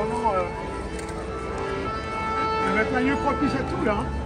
euh, va être un lieu propice à tout là. hein.